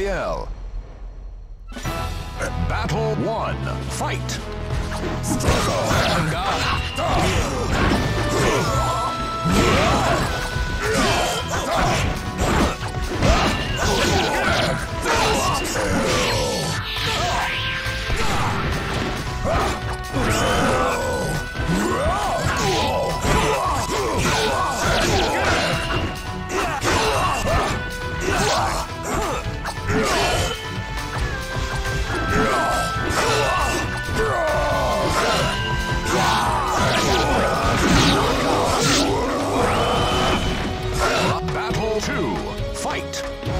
Raphael. Battle 1. Fight! Battle Fight!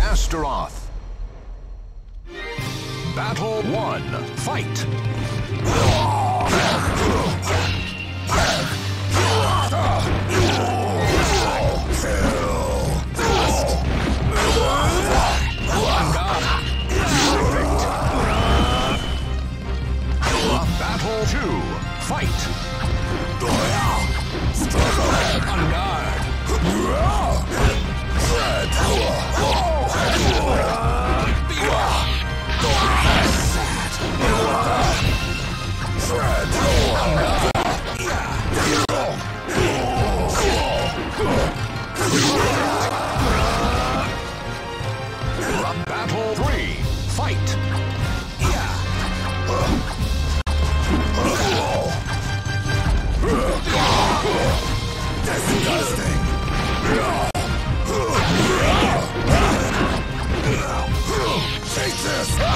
Astaroth. Battle 1. Fight! Battle 2. Fight! Yes.